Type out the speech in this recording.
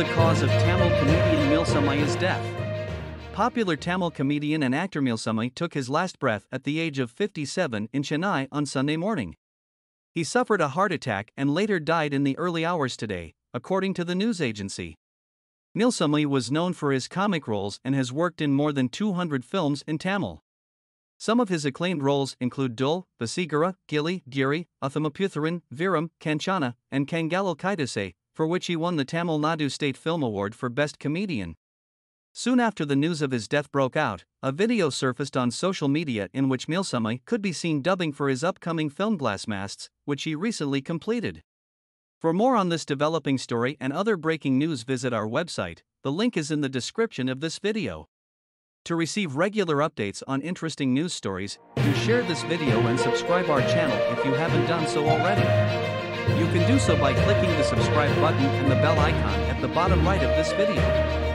the cause of Tamil comedian Mayilsamy's death? Popular Tamil comedian and actor Mayilsamy took his last breath at the age of 57 in Chennai on Sunday morning. He suffered a heart attack and later died in the early hours today, according to the news agency. Mayilsamy was known for his comic roles and has worked in more than 200 films in Tamil. Some of his acclaimed roles include Dhool, Vaseegara, Ghilli, Giri, Uthamaputhiran, Veeram, Kanchana, and Kangalal Kaidhu Sei, for which he won the Tamil Nadu State Film Award for Best Comedian. Soon after the news of his death broke out, a video surfaced on social media in which Mayilsamy could be seen dubbing for his upcoming film Glassmastes, which he recently completed. For more on this developing story and other breaking news, visit our website. The link is in the description of this video. To receive regular updates on interesting news stories, do share this video and subscribe our channel if you haven't done so already. You can do so by clicking the subscribe button and the bell icon at the bottom right of this video.